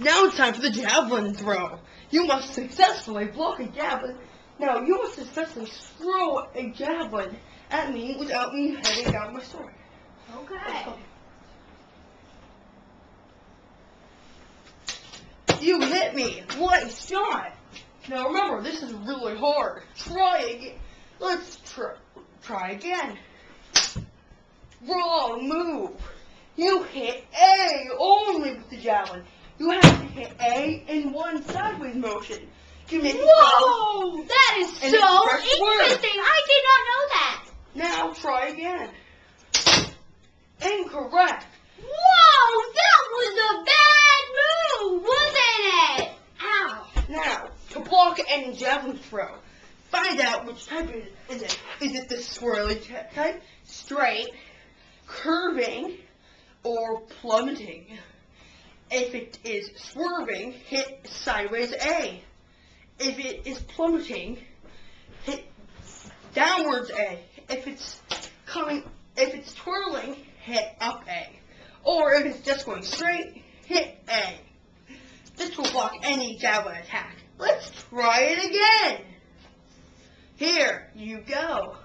Now it's time for the javelin throw. You must successfully block a javelin. Now you must successfully throw a javelin at me without me heading down my sword. Okay. You hit me. What a shot. Now remember, this is really hard. Try again. Let's try, try again. Wrong move. You hit A only with the javelin. You have to hit A in one sideways motion. You make Whoa! That is so interesting. I did not know that. Now try again. Incorrect. Whoa! That was a bad move, wasn't it? Ow. Now, to block any javelin throw, find out which type it is it. Is it the swirly type, straight, curving, or plummeting? If it is swerving, hit sideways A. If it is plummeting, hit downwards A. If it's coming, if it's twirling, hit up A. Or if it's just going straight, hit A. This will block any javelin attack. Let's try it again. Here you go.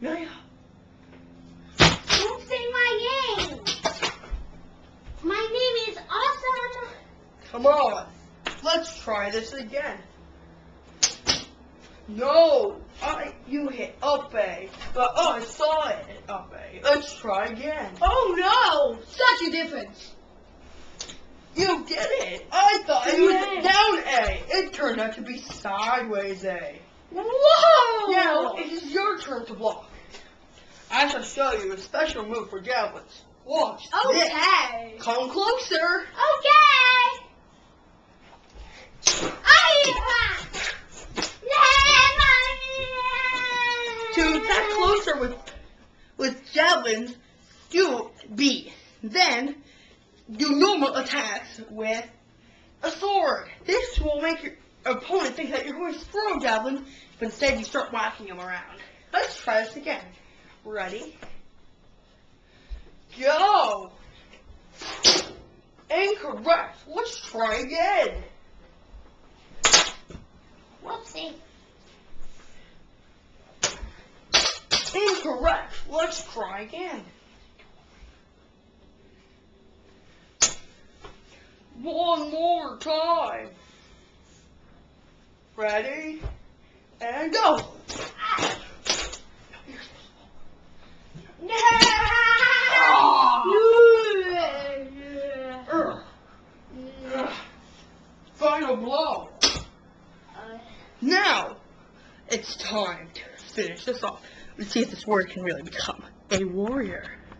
Yeah, yeah. Don't say my name. My name is Awesome. Come on. Let's try this again. No, I you hit up A, but oh, I saw it hit up A. Let's try again. Oh no! Such a difference. You get it. I thought it Yeah. was down A. It turned out to be sideways A. Whoa! Now it is your turn to block. I shall show you a special move for javelins. Watch this. Okay. Come closer. Okay. I. To attack closer with javelins, do B. Then do normal attacks with a sword. This will make your opponent think that you're going to throw a javelin, but instead you start whacking them around. Let's try this again. Ready? Go! Incorrect. Let's try again. Whoopsie. Incorrect. Let's try again. One more time. Ready? And go. Ugh. Ugh. Final blow. Uh. Now, it's time to finish this off. Let's see if this word can really become a warrior.